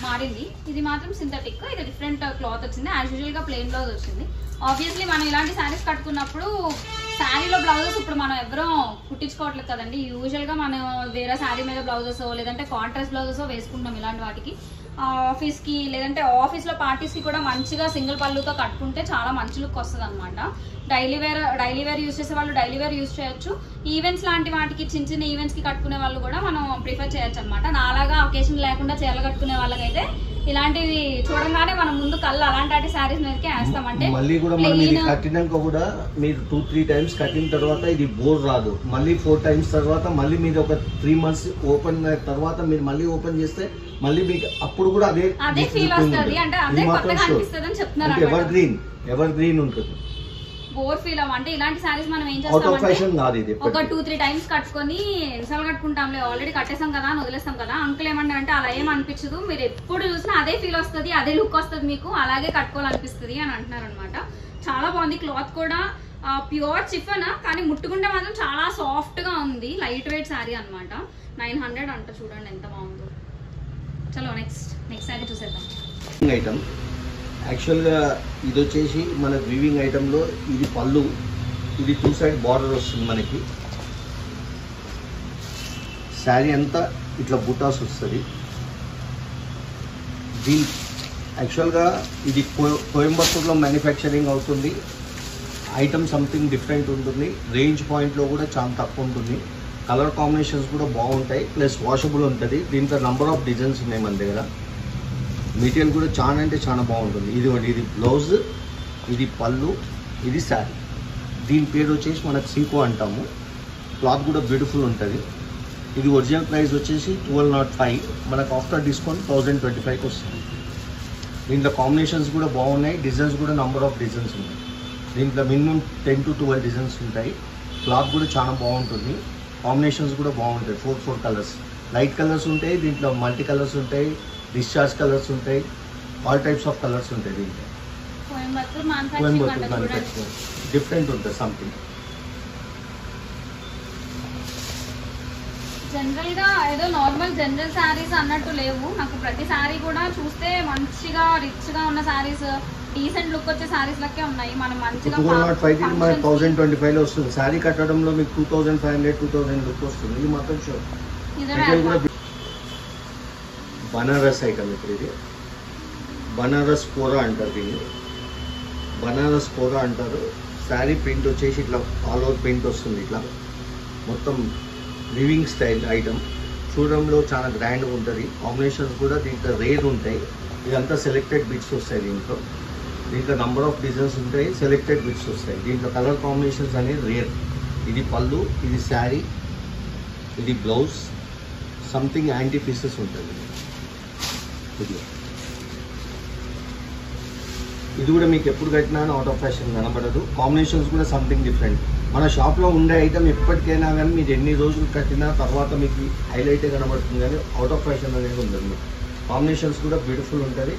Speaker 1: మారింది. ఇది మాత్రం సింథటిక్ ఇది డిఫరెంట్ క్లాత్ వచ్చింది. యాజ్ యూజువల్గా ప్లెయిన్ బ్లౌజ్ వచ్చింది. ఆబ్వియస్లీ మనం ఇలాంటి శారీస్ కట్టుకున్నప్పుడు శారీలో బ్లౌజెస్ ఇప్పుడు మనం ఎవరో కుట్టించుకోవట్లేదు కదండి. యూజువల్గా మనం వేరే శారీ మీద బ్లౌజెస్ లేదంటే కాంట్రాస్ట్ బ్లౌజెస్ వేసుకుంటాం ఇలాంటి వాటికి. ఆఫీస్కి లేదంటే ఆఫీస్లో పార్టీస్కి కూడా మంచిగా సింగిల్ పళ్ళుతో కట్టుకుంటే చాలా మంచి లుక్ వస్తుంది అనమాట daily wear daily wear use చేసే వాళ్ళు డైలీ వేర్ యూస్ చేయొచ్చు. ఈవెంట్స్ లాంటి వాటికి చిన్న చిన్న ఈవెంట్స్కి కట్టుకునే వాళ్ళు కూడా మనం ప్రిఫర్ చేయొచ్చు అనమాట నాలాగా అకేషన్ లేకుండా చీరలు కట్టుకునే వాళ్ళకైతే ఇలాంటివి చూడంగానే మనం ముందు కళ్ళు అలాంటి శారీస్ మీదకే వేస్తాం అంటే
Speaker 2: మళ్ళీ కూడా మనం ఇది కట్టినాక కూడా మీరు టూ త్రీ టైమ్స్ కట్టిన తర్వాత ఇది బోర్ రాదు మళ్ళీ ఫోర్ టైమ్స్ తర్వాత మళ్ళీ మీరు ఒక త్రీ మంత్స్ ఓపెన్ తర్వాత మీరు మళ్ళీ ఓపెన్ చేస్తే మళ్ళీ మీకు అప్పుడు కూడా అదే
Speaker 1: అదే ఫీల్. వస్తుంది అంటే అదే కొత్తగా. అనిపిస్తుంది అని చెప్తున్నారు
Speaker 2: ఎవర్. గ్రీన్ ఎవర్ గ్రీన్ ఉంటుంది
Speaker 1: బోర్ ఫీల్ అంటే ఇలాంటి సారీస్ మనం ఏం చేస్తామంటే ఒక టూ త్రీ టైమ్స్ కట్టుకొని ఎన్నిసార్లు కట్టుకుంటాంలే ఆల్రెడీ కట్టేసాం కదా అని వదిలేస్తాం కదా. అంకుల్ ఏమన్నా అంటే అలా ఏం అనిపించదు. మీరు ఎప్పుడు చూసినా అదే ఫీల్ వస్తుంది అదే లుక్ వస్తుంది మీకు. అలాగే కట్టుకోవాలనిపిస్తుంది అని అంటున్నారు అనమాట చాలా బాగుంది. క్లాత్ కూడా ప్యూర్ చిఫన్ కానీ ముట్టుకుంటే మాత్రం చాలా సాఫ్ట్గా ఉంది. లైట్ వెయిట్ శారీ అన్నమాట. నైన్ హండ్రెడ్ అంట చూడండి ఎంత బాగుందో. చలో నెక్స్ట్ నెక్స్ట్ శారీ చూసేద్దాం.
Speaker 2: ఐటమ్ యాక్చువల్గా ఇది వచ్చేసి మన వివింగ్ ఐటెంలో ఇది పళ్ళు. ఇది టూ సైడ్ బార్డర్ వస్తుంది మనకి. శారీ అంతా ఇట్లా బుటాస్ వస్తుంది. దీని యాక్చువల్గా ఇది కో- మ్యానుఫ్యాక్చరింగ్ అవుతుంది. ఐటమ్ సంథింగ్ డిఫరెంట్ ఉంటుంది. రేంజ్ పాయింట్లో కూడా చాలా తక్కువ ఉంటుంది. కలర్ కాంబినేషన్స్ కూడా బాగుంటాయి. ప్లస్ వాషబుల్ ఉంటుంది. దీంట్లో నంబర్ ఆఫ్ డిజైన్స్ ఉన్నాయి మన దగ్గర. మెటీరియల్ కూడా చాలా అంటే చాలా బాగుంటుంది. ఇది ఇది బ్లౌజ్ ఇది పళ్ళు ఇది శారీ దీని పేరు వచ్చేసి మనకు సీకో అంటాము. క్లాత్ కూడా బ్యూటిఫుల్ ఉంటుంది. ఇది ఒరిజినల్ ప్రైస్ వచ్చేసి ట్వెల్వ్ నాట్ ఫైవ్ మనకు ఆఫ్టర్ డిస్కౌంట్ థౌజండ్ ట్వంటీ ఫైవ్కి వస్తుంది. దీంట్లో కాంబినేషన్స్ కూడా బాగున్నాయి. డిజైన్స్ కూడా నెంబర్ ఆఫ్ డిజైన్స్ ఉన్నాయి. దీంట్లో minimum ten to twelve designs ఉంటాయి. క్లాత్ కూడా చాలా బాగుంటుంది. కాంబినేషన్స్ కూడా బాగుంటాయి. Four four colours light colours ఉంటాయి. దీంట్లో మల్టీ కలర్స్ ఉంటాయి. డిశ్చార్జ్ కలర్స్ ఉంటాయి ఆల్ టైప్స్ ఆఫ్ కలర్స్ ఉంటాయి దీంట్లో.
Speaker 1: కోయంబత్తూర్ మ్యానుఫ్యాక్చరింగ్
Speaker 2: డిఫరెంట్ ఉంటుంది సంథింగ్
Speaker 1: జనరల్గా ఏదో నార్మల్ జనరల్ శారీస్ అన్నట్టు లేవు. నాకు ప్రతి శారీ కూడా చూస్తే మంచిగా రిచ్గా ఉన్న శారీస్ డీసెంట్ లుక్ వచ్చే శారీస్ లకే ఉన్నాయి. మనం మంచిగా
Speaker 2: ఫైవ్ మనకి థౌసండ్ ట్వంటీ ఫైవ్లో వస్తుంది. శారీ కట్టడంలో మీకు two thousand five hundred two thousand look వస్తుంది. ఇది మాత్రం షూర్
Speaker 1: ఇదే
Speaker 2: మెటీరియల్ కూడా
Speaker 1: అన్నమాట.
Speaker 2: బనారస్ ఐటమ్ ఇప్పుడు ఇది. బనారస్ కూర అంటారు దీన్ని. బనారస్ కూర అంటారు. శారీ ప్రింట్ వచ్చేసి ఇట్లా ఆల్ ఓవర్ ప్రింట్ వస్తుంది ఇట్లా. మొత్తం లివింగ్ స్టైల్ ఐటమ్. చూడడంలో చాలా గ్రాండ్గా ఉంటుంది. కాంబినేషన్స్ కూడా దీంట్లో రేర్ ఉంటాయి. ఇదంతా సెలెక్టెడ్ బిట్స్ వస్తాయి దీంట్లో. దీంట్లో నంబర్ ఆఫ్ డిజైన్స్ ఉంటాయి సెలెక్టెడ్ బిట్స్ వస్తాయి. దీంట్లో కలర్ కాంబినేషన్స్ అనేది రేర్ ఇది పళ్ళు ఇది శారీ ఇది బ్లౌజ్ సంథింగ్ యాంటీ పీసెస్ ఉంటుంది. ఇది కూడా మీకు ఎప్పుడు కట్టినా అవుట్ ఆఫ్ ఫ్యాషన్ కనబడదు. కాంబినేషన్స్ కూడా సంథింగ్ డిఫరెంట్ మన షాప్లో ఉండే ఐటమ్ ఎప్పటికైనా కానీ మీరు ఎన్ని రోజులు కట్టినా తర్వాత మీకు హైలైట్ కనబడుతుంది కానీ అవుట్ ఆఫ్ ఫ్యాషన్ అనేది ఉండదు. మీకు కాంబినేషన్స్ కూడా బ్యూటిఫుల్ ఉంటుంది.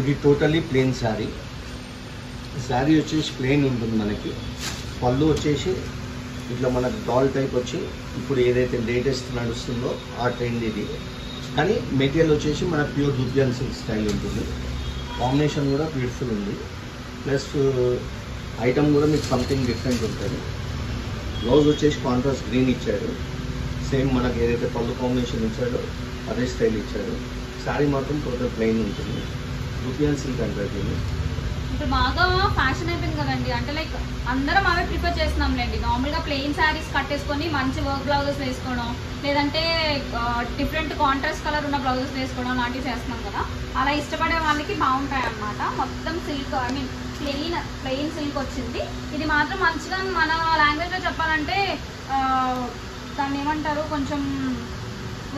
Speaker 2: ఇది టోటలీ ప్లెయిన్ శారీ శారీ వచ్చేసి ప్లెయిన్ ఉంటుంది మనకి. పళ్ళు వచ్చేసి ఇట్లా మనకు డాల్ టైప్ వచ్చి ఏదైతే లేటెస్ట్ నడుస్తుందో ఆ ట్రెండ్ ఇది. కానీ మెటీరియల్ వచ్చేసి మన ప్యూర్ దుబ్యాన్ సిల్క్ స్టైల్ ఉంటుంది. కాంబినేషన్ కూడా బ్యూటిఫుల్ ఉంది. ప్లస్ ఐటమ్ కూడా మీకు సంథింగ్ డిఫరెంట్ ఉంటుంది. బ్లౌజ్ వచ్చేసి కాంట్రాస్ట్ గ్రీన్ ఇచ్చాడు సేమ్ మనకి ఏదైతే పళ్ళు కాంబినేషన్ ఇచ్చాడో అదే స్టైల్ ఇచ్చాడు శారీ మాత్రం టోటల్ ప్లెయిన్ ఉంటుంది. దుబ్యాన్ సిల్క్ అంటారు దీన్ని.
Speaker 1: ఇప్పుడు బాగా ఫ్యాషన్ అయిపోయింది కదండి. అంటే లైక్ అందరం అవే ప్రిఫర్ చేస్తున్నాంలేండి. నార్మల్గా ప్లెయిన్ శారీస్ కట్టేసుకొని మంచి వర్క్ బ్లౌజెస్ వేసుకోవడం లేదంటే డిఫరెంట్ కాంట్రాస్ట్ కలర్ ఉన్న బ్లౌజెస్ వేసుకోవడం లాంటివి చేస్తున్నాం కదా. అలా ఇష్టపడే వాళ్ళకి బాగుంటాయి అన్నమాట మొత్తం silk I mean plain plain silk వచ్చింది. ఇది మాత్రం మంచిగా మన లాంగ్వేజ్లో చెప్పాలంటే దాన్ని ఏమంటారు? కొంచెం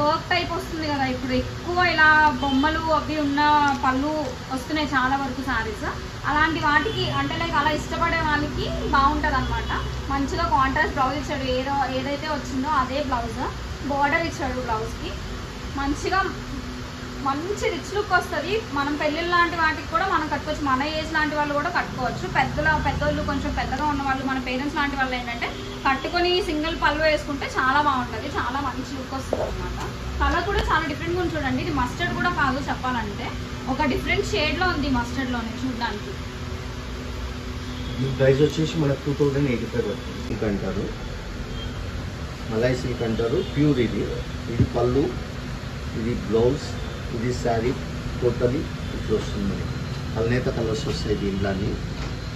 Speaker 1: వర్క్ టైప్ వస్తుంది కదా. ఇప్పుడు ఎక్కువ ఇలా బొమ్మలు అవి ఉన్న పళ్ళు వస్తున్నాయి చాలా వరకు శారీస్ అలాంటి వాటికి అంటే లైక్ అలా ఇష్టపడే వాళ్ళకి బాగుంటుంది అనమాట మంచిగా కాంట్రాస్ట్ బ్లౌజ్ ఇచ్చాడు. ఏదో ఏదైతే వచ్చిందో అదే బ్లౌజ్ బార్డర్ ఇచ్చాడు బ్లౌజ్కి మంచిగా మంచి రిచ్ లుక్ వస్తుంది. మనం పెళ్ళిళ్ళ లాంటి వాటికి కూడా మనం కట్టుకోవచ్చు. మన ఏజ్ లాంటి వాళ్ళు కూడా కట్టుకోవచ్చు. పెద్దల పెద్దోళ్ళు కొంచెం పెద్దగా ఉన్న వాళ్ళు మన పేరెంట్స్ లాంటి వాళ్ళు ఏంటంటే కట్టుకొని సింగిల్ పళ్ళు వేసుకుంటే చాలా బాగుంటుంది చాలా మంచి లుక్ వస్తుంది అనమాట కలర్ కూడా చాలా డిఫరెంట్గా ఉంది చూడండి. ఇది మస్టర్డ్ కూడా కాదు చెప్పాలంటే. ఒక డిఫరెంట్ షేడ్లో ఉంది మస్టర్డ్లోనే చూడడానికి.
Speaker 2: ఈ ప్రైస్ వచ్చేసి మనకు టూ థౌజండ్ ఎయిటీ ఫైవ్ పడుతుంది సిల్క్ అంటారు. మలై సిల్క్ అంటారు. ప్యూర్ ఇది. ఇది పళ్ళు ఇది బ్లౌజ్ ఇది శారీ టోటలీ ఇట్లా వస్తుంది. మనకి కలనేత కలర్స్ వస్తాయి దీంట్లో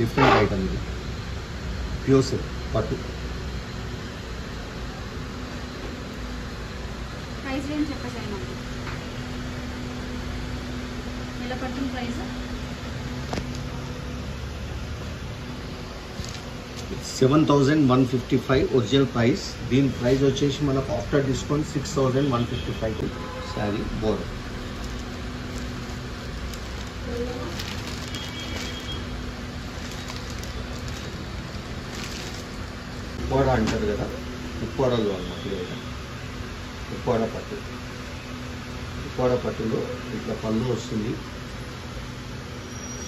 Speaker 2: డిఫరెంట్ ఐటమ్ ఇది. ప్యూర్ సిల్క్ పట్టు. सवजल प्रईज दीन प्रईजे मन after discount six thousand one fifty five sari bore बोर्ड अटर कदा उपड़ा ఉప్పాడ పట్టు ఉప్పాడ పట్టులో ఇట్లా పళ్ళు వస్తుంది.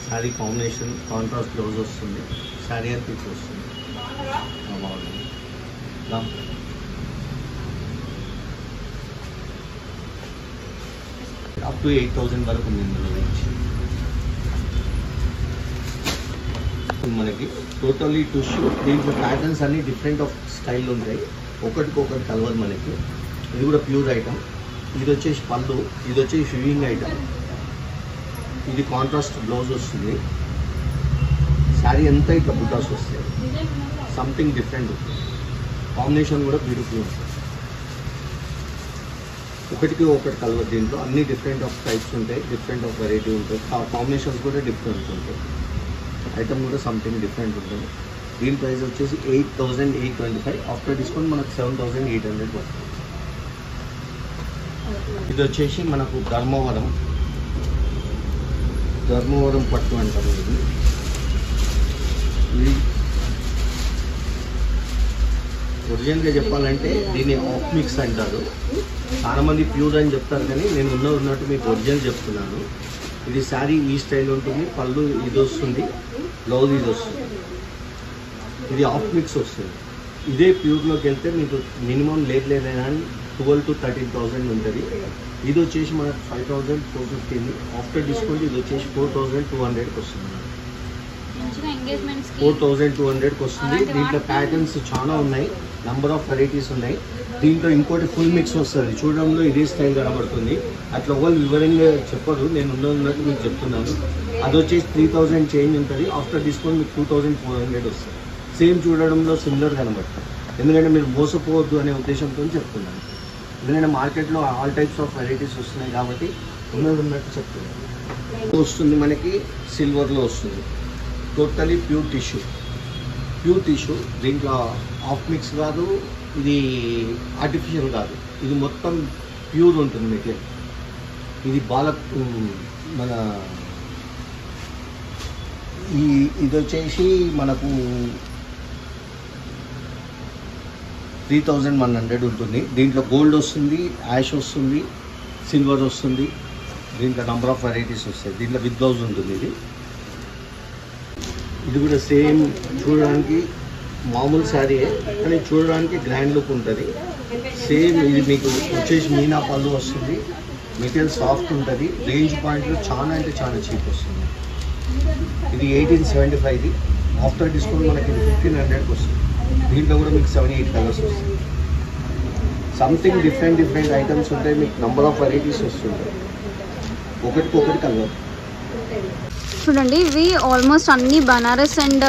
Speaker 2: శారీ కాంబినేషన్ కాంట్రాస్ట్ బ్లౌజ్ వస్తుంది. శారీ అంతా ఇట్లా వస్తుంది. బాగుంది. అప్ టు ఎయిట్ థౌజండ్ వరకు ఉంది ఇందులో రేంజ్ మనకి టోటల్లీ టిష్యూ దీంట్లో ప్యాటర్న్స్ అన్ని డిఫరెంట్ ఆఫ్ స్టైల్ ఉంటాయి. ఒకటికొకటి కలవదు మనకి. ఇది కూడా ప్యూర్ ఐటమ్. ఇది వచ్చేసి పళ్ళు ఇది వచ్చేసి షివింగ్ ఐటమ్. ఇది కాంట్రాస్ట్ బ్లౌజ్ వస్తుంది. శారీ ఎంత ఇట్లా బుటాస్ వస్తాయి. సంథింగ్ డిఫరెంట్ ఉంటుంది కాంబినేషన్ కూడా బ్యూటిఫుల్ ఉంటుంది ఒకటికి ఒకటి కలవదు దీంట్లో. అన్ని డిఫరెంట్ ఆఫ్ టైప్స్ ఉంటాయి డిఫరెంట్ ఆఫ్ వెరైటీ ఉంటాయి. కాంబినేషన్స్ కూడా డిఫరెంట్ ఉంటాయి. ఐటమ్ కూడా సంథింగ్ డిఫరెంట్ ఉంటుంది. దీని ప్రైస్ వచ్చేసి eight thousand eight twenty five after discount మనకు సెవెన్ థౌజండ్ ఎయిట్ హండ్రెడ్ పడుతుంది. ఇది వచ్చేసి మనకు ధర్మవరం. ధర్మవరం పట్టు అంటారు ఇది. ఇది ఒరిజినల్గా చెప్పాలంటే దీన్ని ఆఫ్ మిక్స్ అంటారు. చాలా మంది ప్యూర్ అని చెప్తారు కానీ నేను ఉన్న ఉన్నట్టు మీకు ఒరిజినల్ చెప్తున్నాను. ఇది శారీ ఈ స్టైల్ ఉంటుంది పళ్ళు ఇది వస్తుంది బ్లౌజ్ ఇది వస్తుంది. ఇది ఆఫ్ మిక్స్ వస్తుంది. ఇదే ప్యూర్లోకి వెళ్తే మీకు మినిమం లేదు లేదైనా ట్వెల్వ్ టు థర్టీన్ థౌసండ్ ఉంటుంది. ఇది వచ్చేసి మనకు five thousand four fifteen after discount ఇది వచ్చేసి ఫోర్ థౌసండ్ టూ హండ్రెడ్కి వస్తుంది. ఫోర్ థౌజండ్ టూ హండ్రెడ్కి వస్తుంది. దీంట్లో ప్యాటర్న్స్ చాలా ఉన్నాయి. నంబర్ ఆఫ్ వెరైటీస్ ఉన్నాయి. దీంట్లో ఇంకోటి ఫుల్ మిక్స్ వస్తుంది. చూడడంలో ఇదే స్టైల్ కనబడుతుంది. అట్లా వాళ్ళు వివరంగా చెప్పరు. నేను ఉన్న ఉన్నట్టు మీకు చెప్తున్నాను. అది వచ్చేసి త్రీ థౌజండ్ చేంజ్ ఉంటుంది. ఆఫ్టర్ డిస్కౌంట్ మీకు టూ థౌజండ్ ఫోర్ హండ్రెడ్ వస్తుంది. సేమ్ చూడడంలో సిమిలర్ కనబడుతుంది. ఎందుకంటే మీరు మోసపోవద్దు అనే ఉద్దేశంతో చెప్తున్నాను. ఎందుకంటే మార్కెట్లో ఆల్ టైప్స్ ఆఫ్ వెరైటీస్ వస్తున్నాయి కాబట్టి ఉన్నది ఉన్నట్టు చెప్తున్నాను. వస్తుంది మనకి సిల్వర్లో వస్తుంది. Totally pure tissue pure tissue దీంట్లో ఆఫ్ మిక్స్ కాదు ఇది ఆర్టిఫిషియల్ కాదు. ఇది మొత్తం ప్యూర్ ఉంటుంది మెటీరియల్ ఇది బాల మన ఈ ఇది వచ్చేసి మనకు త్రీ థౌజండ్ వన్ హండ్రెడ్ ఉంటుంది. దీంట్లో గోల్డ్ వస్తుంది యాష్ వస్తుంది సిల్వర్ వస్తుంది దీంట్లో నంబర్ ఆఫ్ వెరైటీస్ వస్తాయి. దీంట్లో విత్ బ్లౌజ్ ఉంటుంది ఇది. ఇది కూడా సేమ్ చూడడానికి మామూలు శారీయే కానీ చూడడానికి గ్రాండ్ లుక్ ఉంటుంది. సేమ్ ఇది మీకు వచ్చేసి మీనా పళ్ళు వస్తుంది. మెటీరియల్ సాఫ్ట్ ఉంటుంది. రేంజ్ పాయింట్లో చాలా అంటే చాలా చీప్ వస్తుంది. ఇది ఎయిటీన్ సెవెంటీ ఫైవ్ది ఆఫ్టర్ డిస్కౌంట్ మనకి ఫిఫ్టీన్ హండ్రెడ్కి వస్తుంది. దీంట్లో కూడా మీకు సెవెన్ ఎయిట్ కలర్స్ వస్తుంది సంథింగ్ డిఫరెంట్ డిఫరెంట్ ఐటమ్స్ ఉంటాయి మీకు నంబర్ ఆఫ్ వెరైటీస్ వస్తుంటాయి. ఒకటికి ఒకటి కలర్.
Speaker 1: చూడండి ఇవి ఆల్మోస్ట్ అన్ని బనారస్ అండ్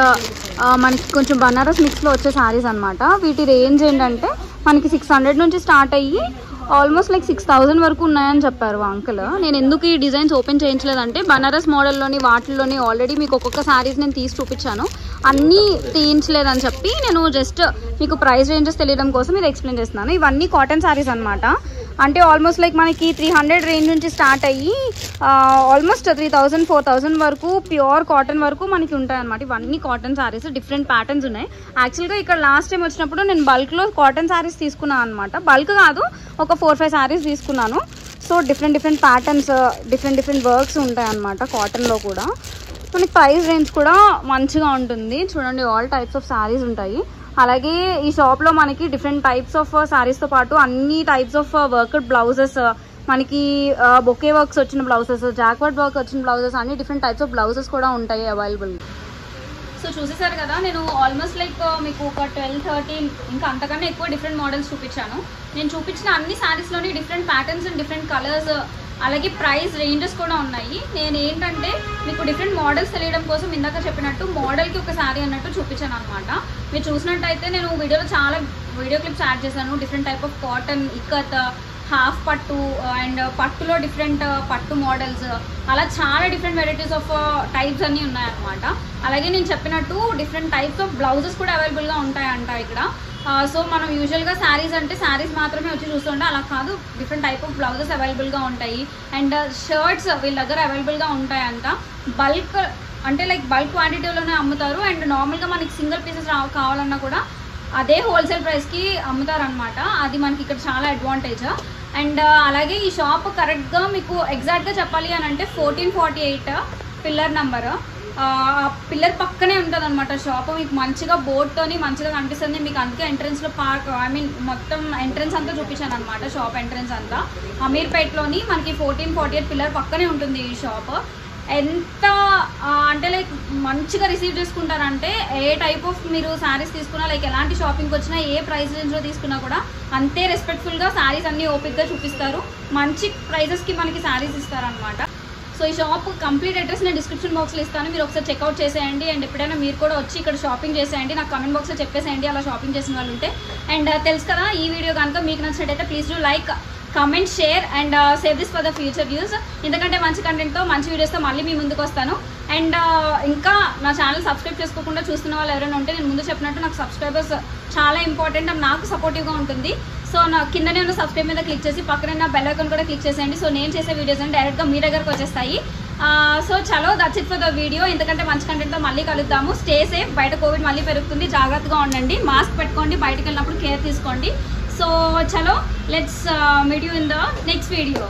Speaker 1: మనకి కొంచెం బనారస్ మిక్స్లో వచ్చే శారీస్ అనమాట వీటి రేంజ్ ఏంటంటే మనకి సిక్స్ హండ్రెడ్ నుంచి స్టార్ట్ అయ్యి ఆల్మోస్ట్ లైక్ సిక్స్ థౌజండ్ వరకు ఉన్నాయని చెప్పారు అంకుల్. నేను ఎందుకు ఈ డిజైన్స్ ఓపెన్ చేయించలేదంటే బనారస్ మోడల్లోని వాటిల్లోని ఆల్రెడీ మీకు ఒక్కొక్క శారీస్ నేను తీసి చూపించాను. అన్నీ తీయించలేదని చెప్పి నేను జస్ట్ మీకు ప్రైస్ రేంజెస్ తెలియడం కోసం ఇది ఎక్స్ప్లెయిన్ చేస్తున్నాను. ఇవన్నీ కాటన్ శారీస్ అనమాట అంటే ఆల్మోస్ట్ లైక్ మనకి త్రీ హండ్రెడ్ రేంజ్ నుంచి స్టార్ట్ అయ్యి almost three thousand four thousand వరకు ప్యూర్ కాటన్ వరకు మనకి ఉంటాయి అనమాట ఇవన్నీ కాటన్ శారీస్ డిఫరెంట్ ప్యాటర్న్స్ ఉన్నాయి. యాక్చువల్గా ఇక్కడ లాస్ట్ టైం వచ్చినప్పుడు నేను బల్క్లో కాటన్ శారీస్ తీసుకున్నాను అనమాట బల్క్ కాదు ఒక ఫోర్ ఫైవ్ శారీస్ తీసుకున్నాను. So different different patterns different different works ఉంటాయి అనమాట కాటన్లో కూడా. మనకి ప్రైస్ రేంజ్ కూడా మంచిగా ఉంటుంది. చూడండి ఆల్ టైప్స్ ఆఫ్ శారీస్ ఉంటాయి. అలాగే ఈ షాప్లో మనకి డిఫరెంట్ టైప్స్ ఆఫ్ శారీస్తో పాటు అన్ని టైప్స్ ఆఫ్ వర్క్డ్ బ్లౌజెస్ మనకి uh, బొకే వర్క్స్ వచ్చిన బ్లౌజెస్ జాక్వర్డ్ వర్క్ వచ్చిన బ్లౌజెస్ అన్ని డిఫరెంట్ టైప్స్ ఆఫ్ బ్లౌజెస్ కూడా ఉంటాయి అవైలబుల్ సో చూసేసారు కదా నేను ఆల్మోస్ట్ లైక్ uh, మీకు ఒక ట్వెల్వ్ థర్టీన్ ఇంకా అంతకన్నా ఎక్కువ డిఫరెంట్ మోడల్స్ చూపించాను. నేను చూపించిన అన్ని శారీస్లోని different patterns and different colours అలాగే ప్రైస్ రేంజెస్ కూడా ఉన్నాయి. నేను ఏంటంటే మీకు డిఫరెంట్ మోడల్స్ తెలియడం కోసం ఇందాక చెప్పినట్టు మోడల్కి ఒక శారీ అన్నట్టు చూపించాను అనమాట మీరు చూసినట్టయితే నేను వీడియోలో చాలా వీడియో క్లిప్స్ యాడ్ చేశాను. Different type of cotton ikat half పట్టు uh, అండ్ పట్టులో డిఫరెంట్ uh, పట్టు మోడల్స్ అలా చాలా డిఫరెంట్ వెరైటీస్ ఆఫ్ టైప్స్ అన్నీ ఉన్నాయన్నమాట. అలాగే నేను చెప్పినట్టు డిఫరెంట్ టైప్స్ ఆఫ్ బ్లౌజెస్ కూడా అవైలబుల్గా ఉంటాయంట ఇక్కడ. సో మనం యూజువల్గా శారీస్ అంటే శారీస్ మాత్రమే వచ్చి చూస్తుంటే అలా కాదు. డిఫరెంట్ టైప్ ఆఫ్ బ్లౌజెస్ అవైలబుల్గా ఉంటాయి. అండ్ షర్ట్స్ uh, వీళ్ళ దగ్గర అవైలబుల్గా ఉంటాయంట. బల్క్ అంటే లైక్ బల్క్ క్వాంటిటీలోనే అమ్ముతారు. అండ్ నార్మల్గా మనకి సింగిల్ పీసెస్ కావాలన్నా కూడా అదే హోల్సేల్ ప్రైస్కి అమ్ముతారనమాట అది మనకి ఇక్కడ చాలా అడ్వాంటేజ్ అండ్ uh, అలాగే ఈ షాప్ కరెక్ట్గా మీకు ఎగ్జాక్ట్గా చెప్పాలి అని అంటే fourteen forty eight pillar number pillar పక్కనే ఉంటుంది అనమాట షాప్ మీకు మంచిగా బోర్డ్తోని మంచిగా కనిపిస్తుంది. మీకు అందుకే ఎంట్రన్స్లో పార్క్ ఐ మీన్ మొత్తం ఎంట్రన్స్ అంతా చూపించాను అనమాట షాప్ ఎంట్రన్స్ అంతా. అమీర్పేట్లోని మనకి ఫోర్టీన్ ఫార్టీ ఎయిట్ పిల్లర్ పక్కనే ఉంటుంది ఈ షాప్ ఎంత అంటే లైక్ మంచిగా రిసీవ్ చేసుకుంటారంటే ఏ టైప్ ఆఫ్ మీరు శారీస్ తీసుకున్నా లైక్ ఎలాంటి షాపింగ్కి వచ్చినా ఏ ప్రైస్ రేంజ్లో తీసుకున్నా కూడా అంతే రెస్పెక్ట్ఫుల్గా శారీస్ అన్నీ ఓపిక్గా చూపిస్తారు. మంచి ప్రైజెస్కి మనకి శారీస్ ఇస్తారనమాట సో ఈ షాప్ కంప్లీట్ అడ్రస్ నేను డిస్క్రిప్షన్ బాక్స్లో ఇస్తాను. మీరు ఒకసారి చెక్అవుట్ చేసేయండి. అండ్ ఎప్పుడైనా మీరు కూడా వచ్చి ఇక్కడ షాపింగ్ చేసేయండి. నాకు కమెంట్ బాక్స్లో చెప్పేసేయండి అలా షాపింగ్ చేసిన వాళ్ళు ఉంటే. అండ్ uh, తెలుసు కదా ఈ వీడియో కనుక మీకు నచ్చినట్టయితే please do like comment share and save this for the future views ఎందుకంటే మంచి కంటెంట్తో మంచి వీడియోస్తో మళ్ళీ మీ ముందుకు వస్తాను. అండ్ ఇంకా నా ఛానల్ సబ్స్క్రైబ్ చేసుకోకుండా చూస్తున్న వాళ్ళు ఎవరైనా ఉంటే నేను ముందు చెప్పినట్టు నాకు సబ్స్క్రైబర్స్ చాలా ఇంపార్టెంట్ అండ్ నాకు సపోర్టివ్గా ఉంటుంది. సో నా కిందనే ఉన్న సబ్స్క్రైబ్ మీద క్లిక్ చేసి పక్కన నా బెల్ ఐకాన్ కూడా క్లిక్ చేసేయండి. సో నేను చేసే వీడియోస్ అని డైరెక్ట్గా మీ దగ్గరకు వచ్చేస్తాయి. సో చలో that's it for the video ఎందుకంటే మంచి కంటెంట్తో మళ్ళీ కలుద్దాము. స్టే సేఫ్ బయట కోవిడ్ మళ్ళీ పెరుగుతుంది. జాగ్రత్తగా ఉండండి. మాస్క్ పెట్టుకోండి. బయటకు వెళ్ళినప్పుడు కేర్ తీసుకోండి. సో చలో let's meet in the next video